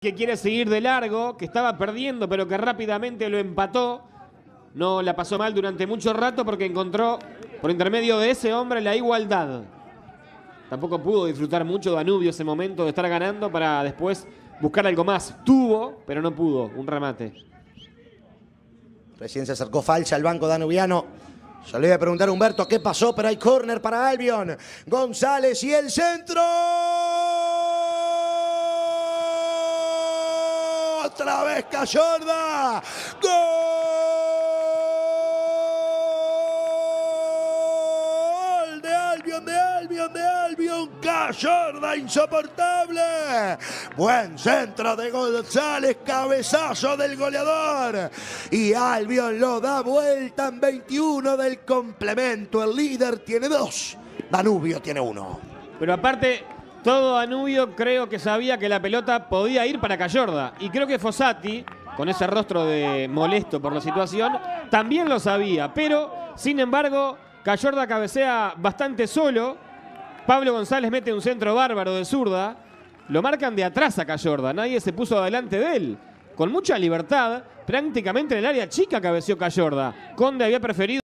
que quiere seguir de largo, que estaba perdiendo, pero que rápidamente lo empató. No la pasó mal durante mucho rato porque encontró por intermedio de ese hombre la igualdad. Tampoco pudo disfrutar mucho Danubio ese momento de estar ganando para después buscar algo más. Tuvo, pero no pudo, un remate. Recién se acercó falsa al banco danubiano. Se iba a preguntar a Humberto qué pasó, pero hay córner para Albion. González y el centro. Otra vez Cayorda. Gol de Albion, de Albion, de Albion. Cayorda insoportable. Buen centro de González, cabezazo del goleador. Y Albion lo da vuelta en 21 del complemento. El líder tiene dos. Danubio tiene uno. Pero aparte, todo Danubio creo que sabía que la pelota podía ir para Cayorda. Y creo que Fossati, con ese rostro de molesto por la situación, también lo sabía. Pero, sin embargo, Cayorda cabecea bastante solo. Pablo González mete un centro bárbaro de zurda. Lo marcan de atrás a Cayorda. Nadie se puso adelante de él. Con mucha libertad, prácticamente en el área chica cabeció Cayorda. Conde había preferido.